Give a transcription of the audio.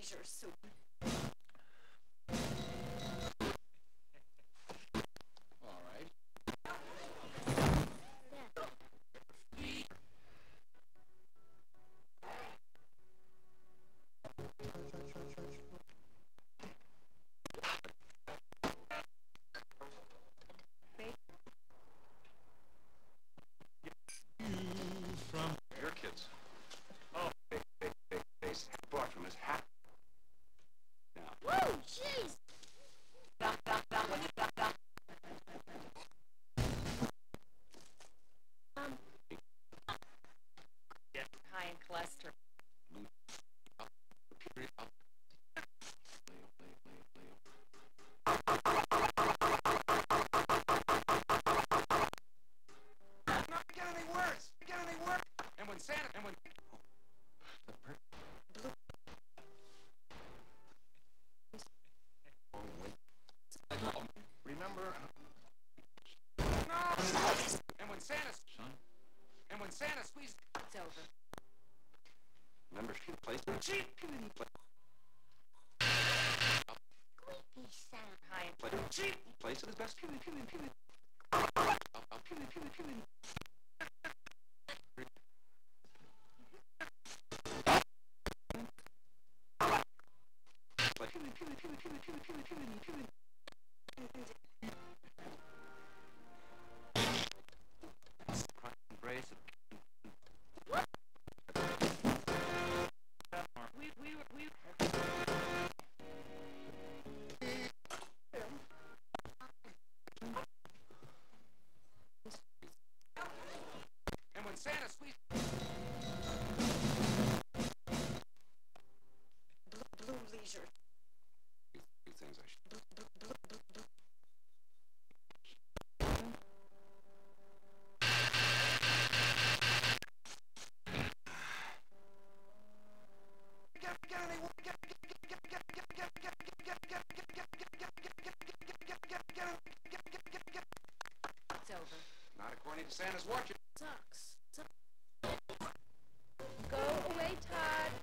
leisure soon. All right. From Your kids. Oh, they, they, they, they bought from his hat. Santa squeezed. It's over. Remember, she placed the cheap. Squeaky sound. High Play cheap. Place it as best. Up, up, up. Embrace Santa's watching. Sucks. Go away, Todd.